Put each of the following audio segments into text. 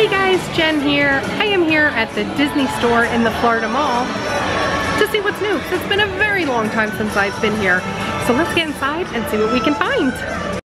Hey guys, Jen here. I am here at the Disney store in the Florida Mall to see what's new. It's been a very long time since I've been here. So let's get inside and see what we can find.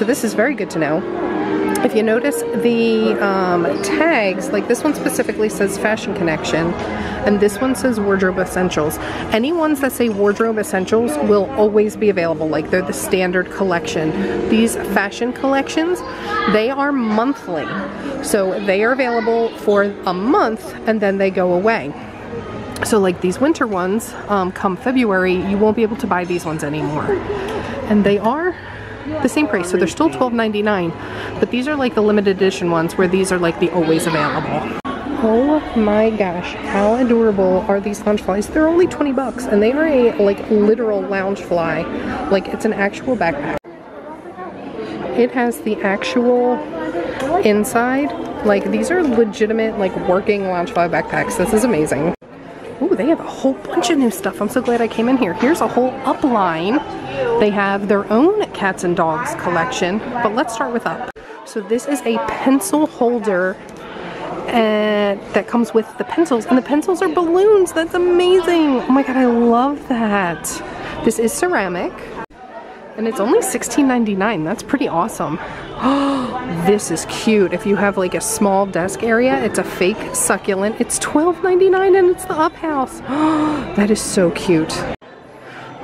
So this is very good to know. If you notice the um, tags, like this one specifically says Fashion Connection, and this one says Wardrobe Essentials. Any ones that say Wardrobe Essentials will always be available, like they're the standard collection. These fashion collections, they are monthly. So they are available for a month and then they go away. So like these winter ones, um, come February, you won't be able to buy these ones anymore. And they are the same price, so they're still $12.99. But these are like the limited edition ones where these are like the always available. Oh my gosh, how adorable are these Loungeflies? They're only 20 bucks and they are a like literal Loungefly. Like it's an actual backpack. It has the actual inside. Like these are legitimate like working Loungefly backpacks. This is amazing. Ooh, they have a whole bunch of new stuff. I'm so glad I came in here. Here's a whole up line. They have their own cats and dogs collection, but let's start with up. So this is a pencil holder and that comes with the pencils and the pencils are balloons. That's amazing. Oh my god, I love that. This is ceramic and it's only $16.99. That's pretty awesome. Oh, this is cute. If you have like a small desk area, it's a fake succulent. It's $12.99 and it's the up house. Oh, that is so cute.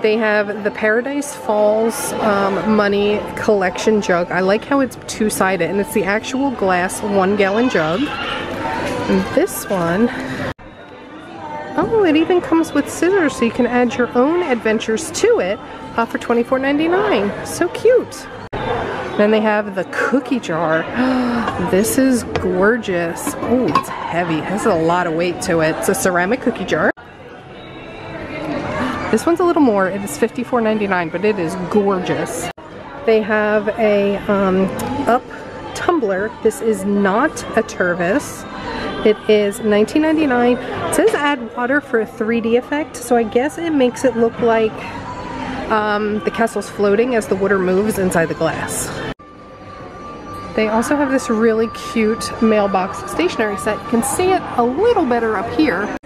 They have the Paradise Falls um, money collection jug. I like how it's two-sided and it's the actual glass one gallon jug. And this one, oh, it even comes with scissors so you can add your own adventures to it uh, for $24.99. So cute. Then they have the cookie jar. this is gorgeous. Oh, it's heavy. It has a lot of weight to it. It's a ceramic cookie jar. This one's a little more. It is $54.99, but it is gorgeous. They have a um, up tumbler. This is not a Tervis. It is $19.99. It says add water for a 3D effect, so I guess it makes it look like um, the castle's floating as the water moves inside the glass. They also have this really cute mailbox stationery set. You can see it a little better up here.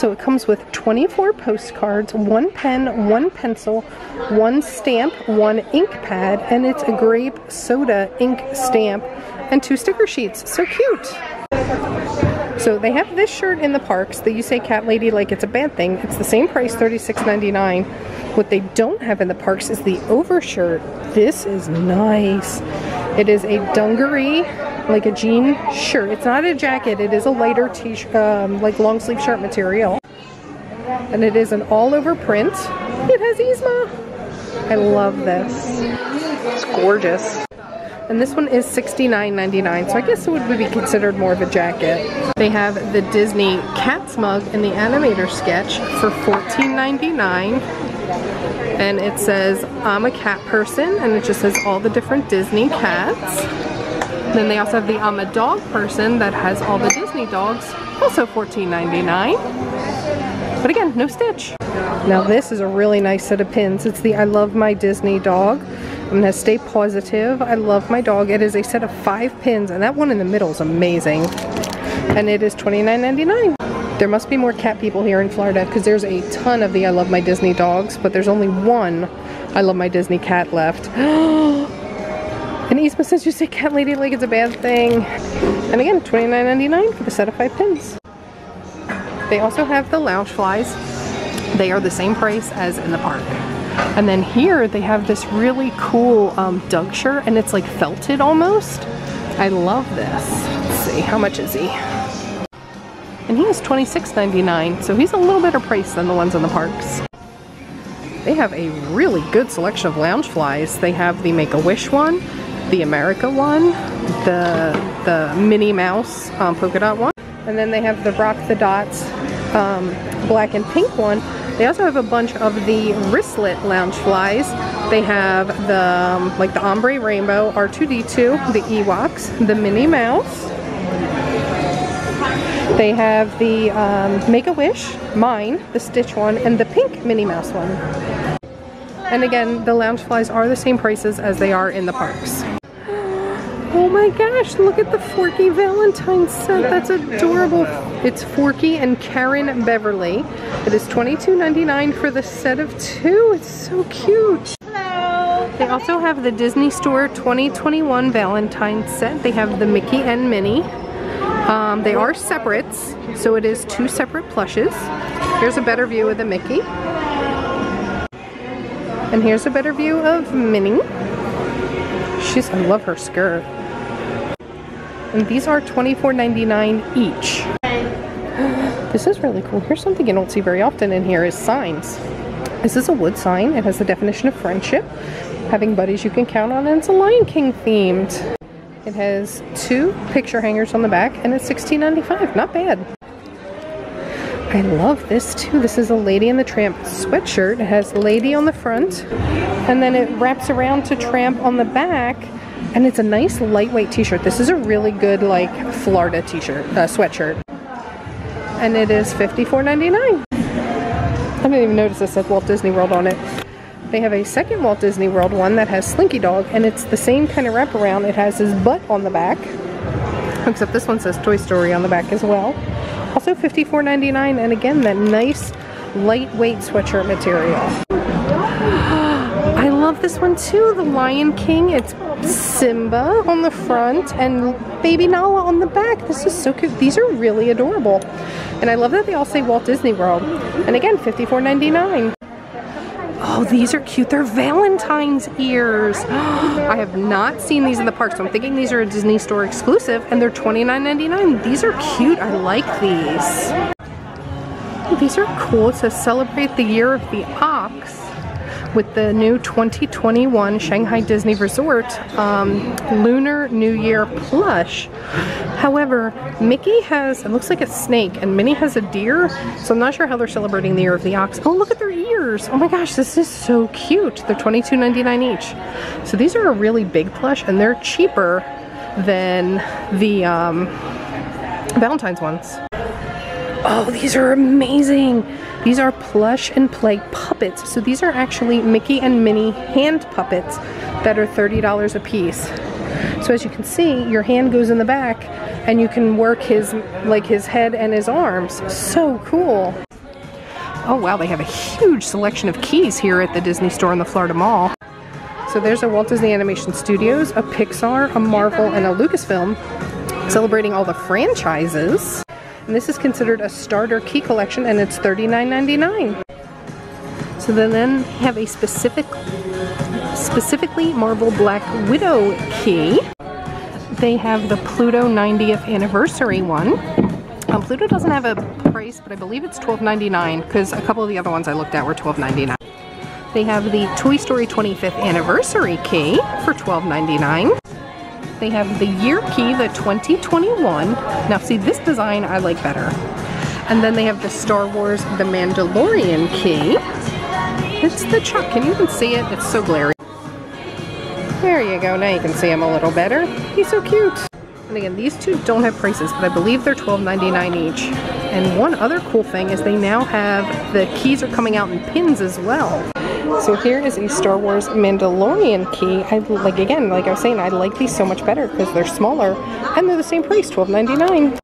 So it comes with 24 postcards, one pen, one pencil, one stamp, one ink pad, and it's a grape soda ink stamp, and two sticker sheets. So cute! So they have this shirt in the parks that you say cat lady like it's a bad thing. It's the same price, $36.99. What they don't have in the parks is the overshirt. This is nice. It is a dungaree, like a jean shirt. It's not a jacket, it is a lighter t-shirt, um, like long sleeve shirt material. And it is an all over print. It has Yzma. I love this. It's gorgeous. And this one is $69.99, so I guess it would be considered more of a jacket. They have the Disney Cats mug in the animator sketch for $14.99. And it says, I'm a cat person, and it just says all the different Disney cats. Then they also have the I'm a dog person that has all the Disney dogs, also $14.99. But again, no stitch. Now this is a really nice set of pins. It's the I love my Disney dog. I'm gonna stay positive. I love my dog. It is a set of five pins and that one in the middle is amazing. And it is $29.99. There must be more cat people here in Florida because there's a ton of the I love my Disney dogs, but there's only one I love my Disney cat left. Oh, and Yzma says you say cat lady like it's a bad thing. And again, $29.99 for the set of five pins. They also have the Loungeflies. They are the same price as in the park. And then here they have this really cool um, Dug shirt and it's like felted almost. I love this. Let's see, how much is he? And he is $26.99, so he's a little better price than the ones in the parks. they have a really good selection of Loungeflies. They have the Make-A-Wish one, the America one, the, the Minnie Mouse um, polka dot one, and then they have the Rock the Dots um, black and pink one. They also have a bunch of the wristlet Loungeflies. They have the, um, like the Ombre Rainbow, R2-D2, the Ewoks, the Minnie Mouse, they have the um, Make-A-Wish, mine, the Stitch one, and the pink Minnie Mouse one. And again, the Loungeflies are the same prices as they are in the parks. Oh my gosh, look at the Forky Valentine set. That's adorable. It's Forky and Karen Beverly. It is $22.99 for the set of two. It's so cute. Hello. They also have the Disney Store 2021 Valentine set. They have the Mickey and Minnie. Um, they are separates, so it is two separate plushes. Here's a better view of the Mickey. And here's a better view of Minnie. She's, I love her skirt. And these are $24.99 each. This is really cool. Here's something you don't see very often in here is signs. This is a wood sign. It has the definition of friendship, having buddies you can count on, and it's a Lion King themed. It has two picture hangers on the back and it's $16.95. Not bad. I love this too. This is a Lady in the Tramp sweatshirt. It has Lady on the front and then it wraps around to Tramp on the back and it's a nice lightweight t-shirt. This is a really good like Florida t-shirt, uh, sweatshirt. And it is $54.99. I didn't even notice it said Walt Disney World on it. They have a second Walt Disney World one that has Slinky Dog and it's the same kind of wraparound. It has his butt on the back. Except this one says Toy Story on the back as well. Also $54.99 and again that nice lightweight sweatshirt material. I love this one too, the Lion King. It's Simba on the front and Baby Nala on the back. This is so cute. These are really adorable. And I love that they all say Walt Disney World. And again, $54.99. Oh, these are cute. They're Valentine's ears. I have not seen these in the park, so I'm thinking these are a Disney Store exclusive, and they're $29.99. These are cute. I like these. These are cool. Says celebrate the year of the ox with the new 2021 Shanghai Disney Resort um, Lunar New Year plush. However, Mickey has, it looks like a snake, and Minnie has a deer, so I'm not sure how they're celebrating the year of the ox. Oh, look at their ears. Oh my gosh, this is so cute. They're $22.99 each. So these are a really big plush, and they're cheaper than the um, Valentine's ones. Oh, these are amazing. These are plush and play puppets. So these are actually Mickey and Minnie hand puppets that are $30 a piece. So as you can see, your hand goes in the back and you can work his, like his head and his arms. So cool. Oh wow, they have a huge selection of keys here at the Disney store in the Florida Mall. So there's a Walt Disney Animation Studios, a Pixar, a Marvel, and a Lucasfilm celebrating all the franchises. And this is considered a starter key collection and it's $39.99. So then, then have a specific, specifically Marvel Black Widow key. They have the Pluto 90th anniversary one. Um, Pluto doesn't have a price, but I believe it's $12.99 because a couple of the other ones I looked at were $12.99. They have the Toy Story 25th anniversary key for $12.99. They have the year key, the 2021. Now see, this design I like better. And then they have the Star Wars The Mandalorian key. It's the Chuck. Can you even see it? It's so glary. There you go. Now you can see him a little better. He's so cute. And again, these two don't have prices, but I believe they're $12.99 each. And one other cool thing is they now have, the keys are coming out in pins as well. So here is a Star Wars Mandalorian key. I like again, like I was saying, I like these so much better because they're smaller and they're the same price, $12.99.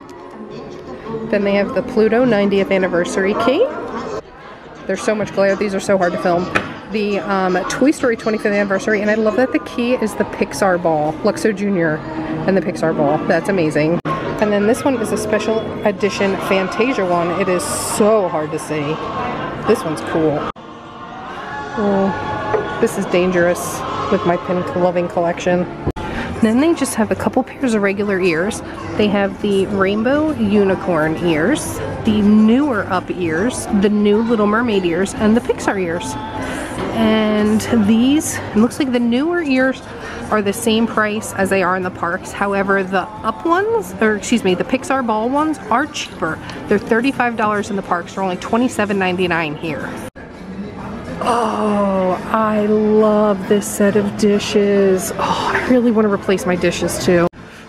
Then they have the Pluto 90th anniversary key. There's so much glare. These are so hard to film. The um, Toy Story 25th anniversary, and I love that the key is the Pixar ball, Luxo Jr. and the Pixar ball. That's amazing. And then this one is a special edition Fantasia one. It is so hard to see. This one's cool. Oh, this is dangerous with my pin loving collection. Then they just have a couple pairs of regular ears. They have the rainbow unicorn ears, the newer up ears, the new Little Mermaid ears, and the Pixar ears. And these, it looks like the newer ears are the same price as they are in the parks. However, the up ones, or excuse me, the Pixar ball ones are cheaper. They're $35 in the parks. They're only $27.99 here. Oh, I love this set of dishes. Oh, I really want to replace my dishes too.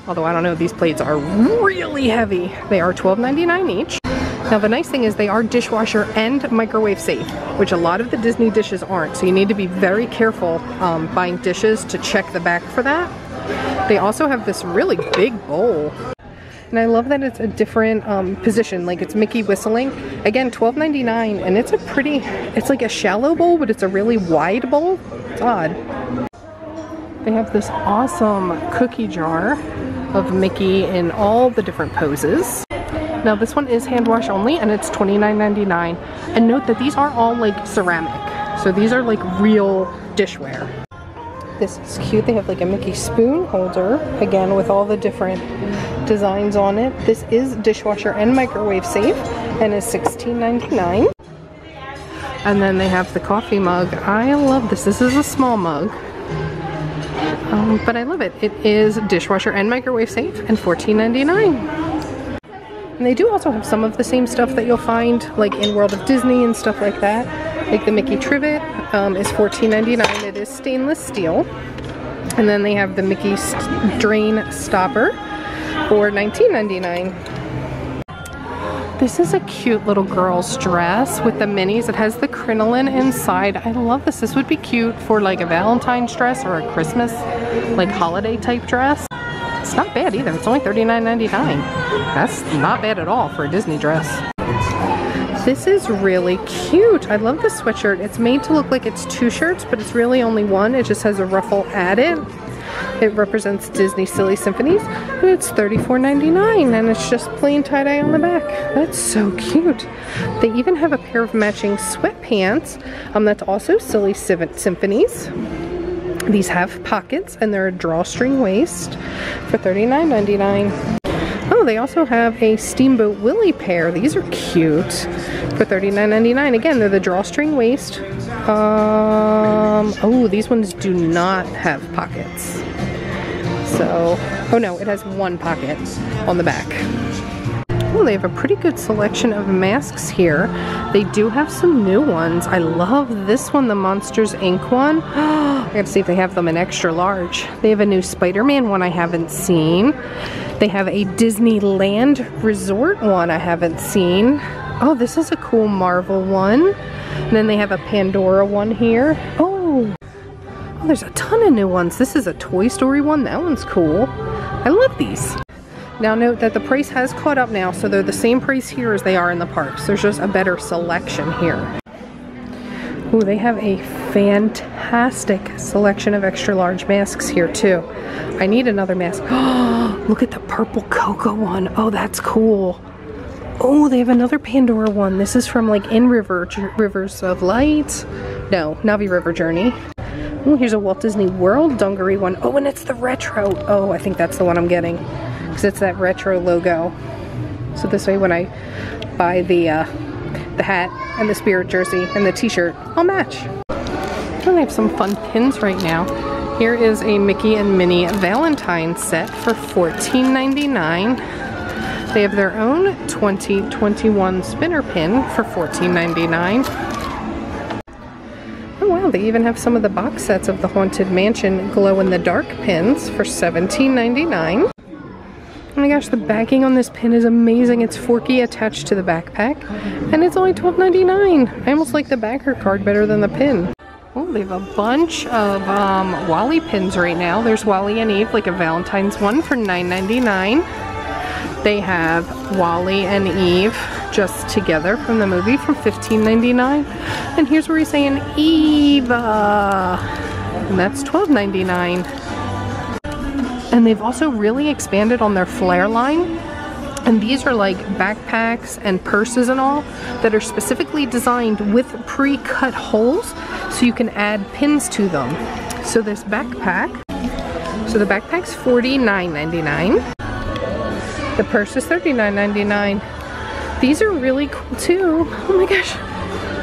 Although I don't know, these plates are really heavy. They are $12.99 each. Now the nice thing is they are dishwasher and microwave safe, which a lot of the Disney dishes aren't. So you need to be very careful um, buying dishes to check the back for that. They also have this really big bowl. And I love that it's a different um, position, like it's Mickey whistling. Again, $12.99 and it's a pretty, it's like a shallow bowl, but it's a really wide bowl. It's odd. They have this awesome cookie jar of Mickey in all the different poses. Now this one is hand wash only and it's $29.99. And note that these are all like ceramic. So these are like real dishware. This is cute. They have like a Mickey spoon holder, again with all the different designs on it. This is dishwasher and microwave safe and is $16.99. And then they have the coffee mug. I love this. This is a small mug. Um, but I love it. It is dishwasher and microwave safe and $14.99. And they do also have some of the same stuff that you'll find like in World of Disney and stuff like that. Like the Mickey Trivet um, is $14.99. It is stainless steel. And then they have the Mickey st Drain Stopper for $19.99. This is a cute little girl's dress with the Minnies. It has the crinoline inside. I love this. This would be cute for like a Valentine's dress or a Christmas like holiday type dress. It's not bad either. It's only $39.99. That's not bad at all for a Disney dress. This is really cute. I love this sweatshirt. It's made to look like it's two shirts, but it's really only one. It just has a ruffle added. It represents Disney Silly Symphonies, and it's $34.99, and it's just plain tie-dye on the back. That's so cute. They even have a pair of matching sweatpants um, that's also Silly Symphonies. These have pockets and they're a drawstring waist for $39.99. They also have a Steamboat Willie pair. These are cute for $39.99. Again, they're the drawstring waist. Um, oh, these ones do not have pockets. So, oh no, it has one pocket on the back. Oh, they have a pretty good selection of masks here. They do have some new ones. I love this one, the Monsters Inc. one. I gotta see if they have them in extra large. They have a new Spider-Man one I haven't seen. They have a Disneyland Resort one I haven't seen. Oh, this is a cool Marvel one. And then they have a Pandora one here. Oh, oh there's a ton of new ones. This is a Toy Story one. That one's cool. I love these. Now note that the price has caught up now, so they're the same price here as they are in the parks. There's just a better selection here. Ooh, they have a fantastic selection of extra large masks here too. I need another mask. Oh, Look at the purple Coco one. Oh, that's cool. Oh, they have another Pandora one. This is from like In River, Rivers of Light. No, Na'vi River Journey. Oh, here's a Walt Disney World dungaree one. Oh, and it's the retro. Oh, I think that's the one I'm getting because it's that retro logo. So this way when I buy the uh, the hat and the spirit jersey and the t-shirt, I'll match. And I have some fun pins right now. Here is a Mickey and Minnie Valentine set for $14.99. They have their own 2021 spinner pin for $14.99. Oh wow, they even have some of the box sets of the Haunted Mansion glow in the dark pins for $17.99. Oh my gosh, the backing on this pin is amazing. It's Forky attached to the backpack, and it's only $12.99. I almost like the backer card better than the pin. Oh, they have a bunch of um, WALL-E pins right now. There's WALL-E and Eve, like a Valentine's one for $9.99. They have WALL-E and Eve just together from the movie for $15.99. And here's where he's saying Eva. And that's $12.99. And they've also really expanded on their flare line. And these are like backpacks and purses and all that are specifically designed with pre-cut holes so you can add pins to them. So this backpack, so the backpack's $49.99. The purse is $39.99. These are really cool too. Oh my gosh.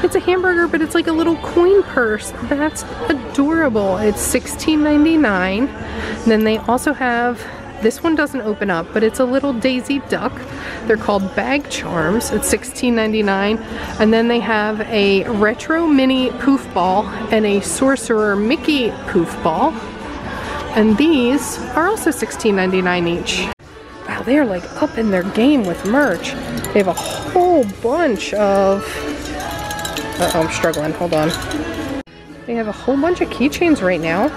It's a hamburger, but it's like a little coin purse. That's adorable. It's $16.99. Then they also have this one doesn't open up, but it's a little daisy duck. They're called bag charms. It's $16.99. And then they have a retro Minnie poof ball and a sorcerer Mickey poof ball. And these are also $16.99 each. Wow, they are like up in their game with merch. They have a whole bunch of, uh oh, I'm struggling, hold on. They have a whole bunch of keychains right now.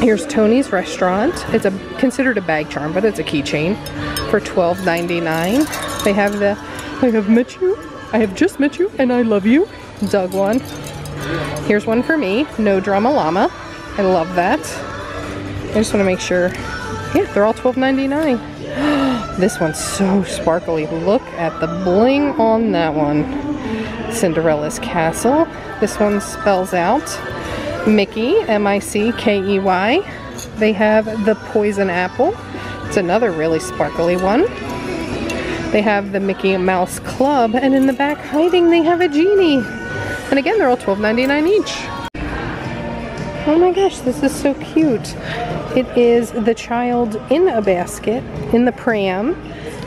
Here's Tony's Restaurant. It's a considered a bag charm, but it's a keychain for $12.99. They have the I have met you, I have just met you, and I love you. Dug one. Here's one for me, No Drama Llama. I love that. I just want to make sure. Yeah, they're all $12.99. this one's so sparkly. Look at the bling on that one. Cinderella's Castle. This one spells out Mickey, M-I-C-K-E-Y. They have the Poison Apple. It's another really sparkly one. They have the Mickey Mouse Club, and in the back hiding they have a genie. And again, they're all $12.99 each. Oh my gosh, this is so cute. It is the child in a basket in the pram,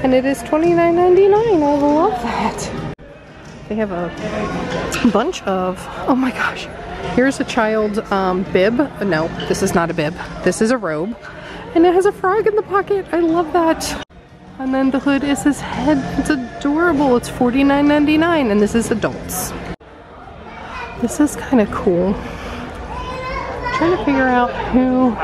and it is $29.99. I love that. They have a bunch of, oh my gosh, Here's a child um, bib. No, this is not a bib. This is a robe. And it has a frog in the pocket. I love that. And then the hood is his head. It's adorable. It's $49.99 and this is adults. This is kind of cool. I'm trying to figure out who...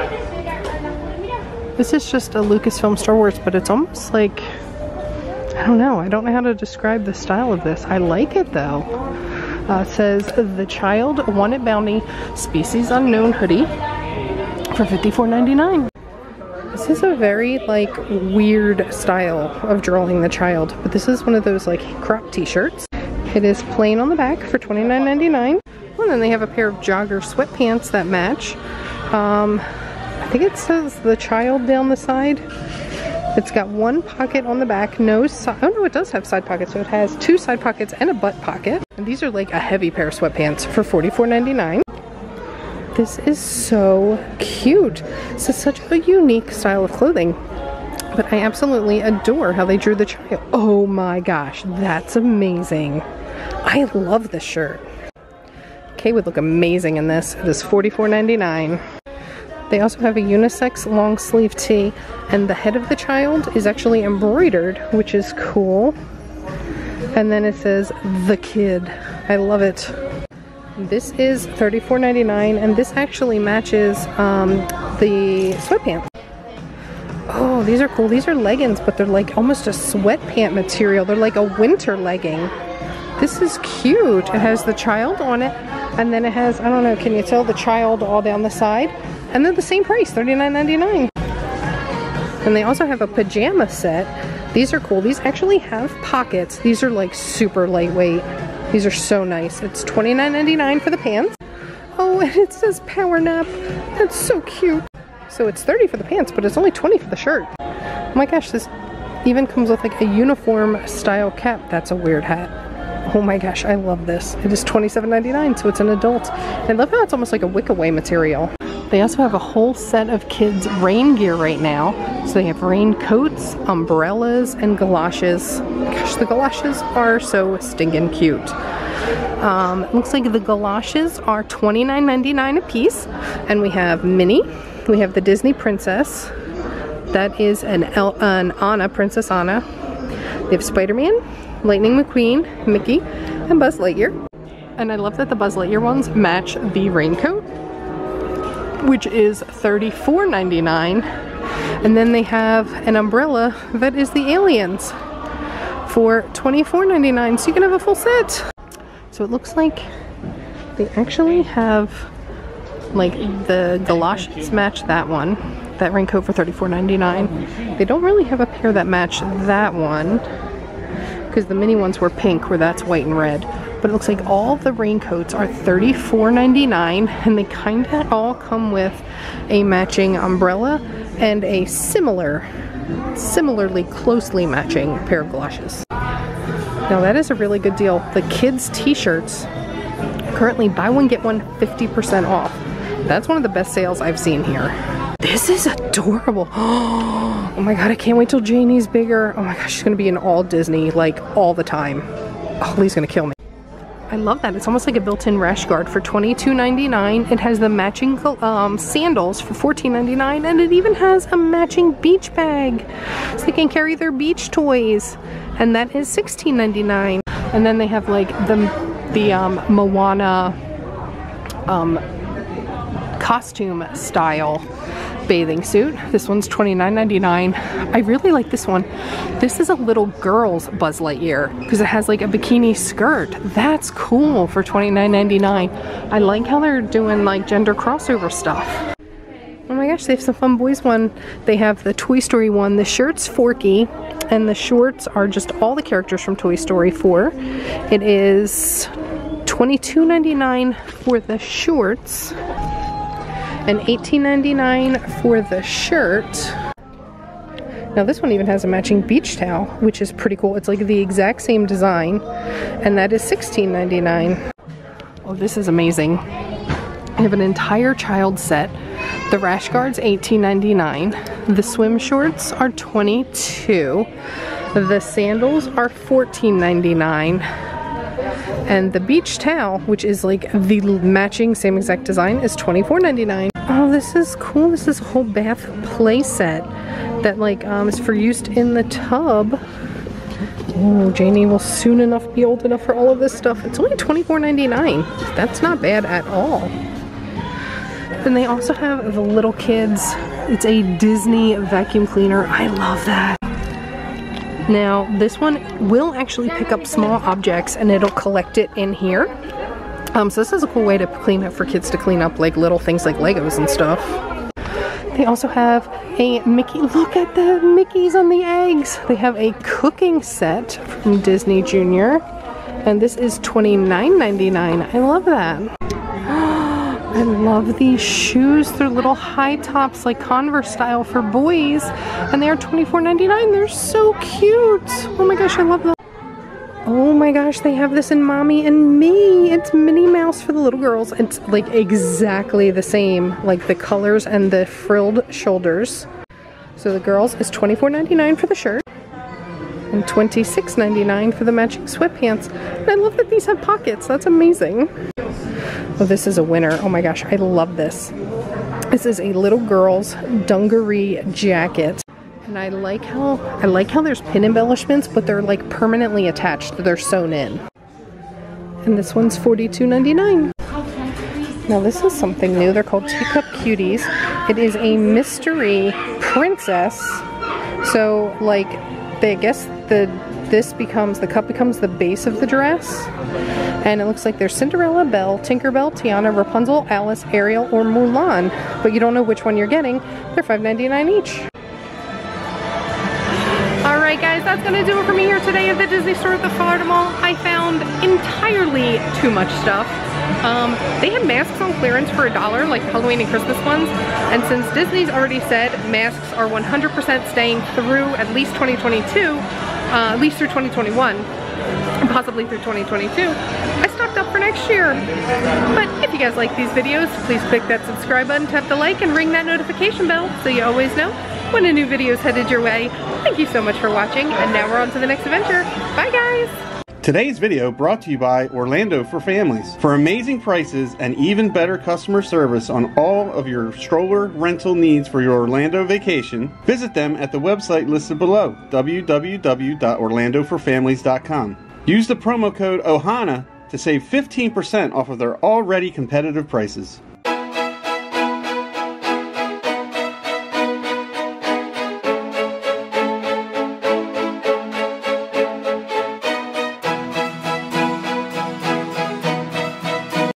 This is just a Lucasfilm Star Wars, but it's almost like... I don't know. I don't know how to describe the style of this. I like it though uh, says the child wanted bounty species unknown hoodie for $54.99 this is a very like weird style of drawing the child but this is one of those like crop t-shirts. It is plain on the back for $29.99 and then they have a pair of jogger sweatpants that match. Um, I think it says the child down the side it's got one pocket on the back, no side, oh no it does have side pockets, so it has two side pockets and a butt pocket. And these are like a heavy pair of sweatpants for $44.99. This is so cute. This is such a unique style of clothing. But I absolutely adore how they drew the child. Oh my gosh, that's amazing. I love this shirt. Kay would look amazing in this. It is $44.99. They also have a unisex long sleeve tee and the head of the child is actually embroidered, which is cool. And then it says, the kid. I love it. This is $34.99 and this actually matches um, the sweatpants. Oh, these are cool. These are leggings, but they're like almost a sweatpant material. They're like a winter legging. This is cute. It has the child on it, and then it has, I don't know, can you tell the child all down the side? And they're the same price, $39.99. And they also have a pajama set. These are cool. These actually have pockets. These are like super lightweight. These are so nice. It's $29.99 for the pants. Oh, and it says power nap. That's so cute. So it's 30 for the pants, but it's only 20 for the shirt. Oh my gosh, this even comes with like a uniform style cap. That's a weird hat. Oh my gosh, I love this. It is $27.99, so it's an adult. I love how it's almost like a wick-away material. They also have a whole set of kids rain gear right now. So they have raincoats, umbrellas, and galoshes. Gosh, the galoshes are so stinking cute. Um, looks like the galoshes are $29.99 a piece. And we have Minnie. We have the Disney Princess. That is an, El an Anna, Princess Anna. They have Spider-Man, Lightning McQueen, Mickey, and Buzz Lightyear. And I love that the Buzz Lightyear ones match the raincoat which is $34.99. And then they have an umbrella that is the aliens for $24.99. So you can have a full set. So it looks like they actually have like the galoshes match that one. That raincoat for $34.99. They don't really have a pair that match that one because the Minnie ones were pink where that's white and red but it looks like all the raincoats are $34.99 and they kind of all come with a matching umbrella and a similar, similarly closely matching pair of galoshes. Now that is a really good deal. The kids t-shirts currently buy one, get one 50% off. That's one of the best sales I've seen here. This is adorable. Oh my god, I can't wait till Janie's bigger. Oh my gosh, she's gonna be in all Disney, like all the time. Oh, Lee's gonna kill me. I love that. It's almost like a built-in rash guard for $22.99. It has the matching um, sandals for $14.99 and it even has a matching beach bag so they can carry their beach toys and that is $16.99. And then they have like the, the um, Moana um, costume style bathing suit. This one's $29.99. I really like this one. This is a little girl's Buzz Lightyear because it has like a bikini skirt. That's cool for $29.99. I like how they're doing like gender crossover stuff. Oh my gosh, they have some fun boys one. They have the Toy Story one. The shirt's Forky and the shorts are just all the characters from Toy Story 4. It is $22.99 for the shorts and $18.99 for the shirt. Now this one even has a matching beach towel, which is pretty cool. It's like the exact same design, and that is $16.99. Oh, this is amazing. I have an entire child set. The rash guards, $18.99. The swim shorts are 22. The sandals are $14.99 and the beach towel which is like the matching same exact design is $24.99 Oh, this is cool. This is a whole bath play set that like um, is for use in the tub. Oh, Janie will soon enough be old enough for all of this stuff. It's only $24.99. That's not bad at all. Then they also have the little kids. It's a Disney vacuum cleaner. I love that. Now, this one will actually pick up small objects and it'll collect it in here. Um, so this is a cool way to clean up for kids to clean up like little things like Legos and stuff. They also have a Mickey, look at the Mickeys on the eggs. They have a cooking set from Disney Junior. And this is $29.99. I love that. I love these shoes. They're little high tops like Converse style for boys. And they are $24.99. They're so cute. Oh my gosh, I love them. Oh my gosh, they have this in Mommy and Me. It's Minnie Mouse for the little girls. It's like exactly the same, like the colors and the frilled shoulders. So the girls is $24.99 for the shirt and $26.99 for the matching sweatpants. And I love that these have pockets. That's amazing. Oh, this is a winner. Oh my gosh, I love this. This is a little girl's dungaree jacket. And I like how I like how there's pin embellishments, but they're like permanently attached. They're sewn in. And this one's $42.99. Now this is something new. They're called Teacup Cuties. It is a mystery princess. So like they I guess the this becomes the cup becomes the base of the dress. And it looks like there's Cinderella, Belle, Tinkerbell, Tiana, Rapunzel, Alice, Ariel, or Mulan. But you don't know which one you're getting. They're $5.99 each. That's to do it for me here today at the Disney store at the Florida Mall. I found entirely too much stuff. Um, they had masks on clearance for a dollar, like Halloween and Christmas ones. And since Disney's already said masks are 100% staying through at least 2022, uh, at least through 2021, and possibly through 2022, I stocked up for next year. But if you guys like these videos, please click that subscribe button, tap the like, and ring that notification bell so you always know when a new video is headed your way. Thank you so much for watching, and now we're on to the next adventure. Bye guys! Today's video brought to you by Orlando for Families. For amazing prices and even better customer service on all of your stroller rental needs for your Orlando vacation, visit them at the website listed below, www.orlandoforfamilies.com. Use the promo code OHANA to save 15% off of their already competitive prices.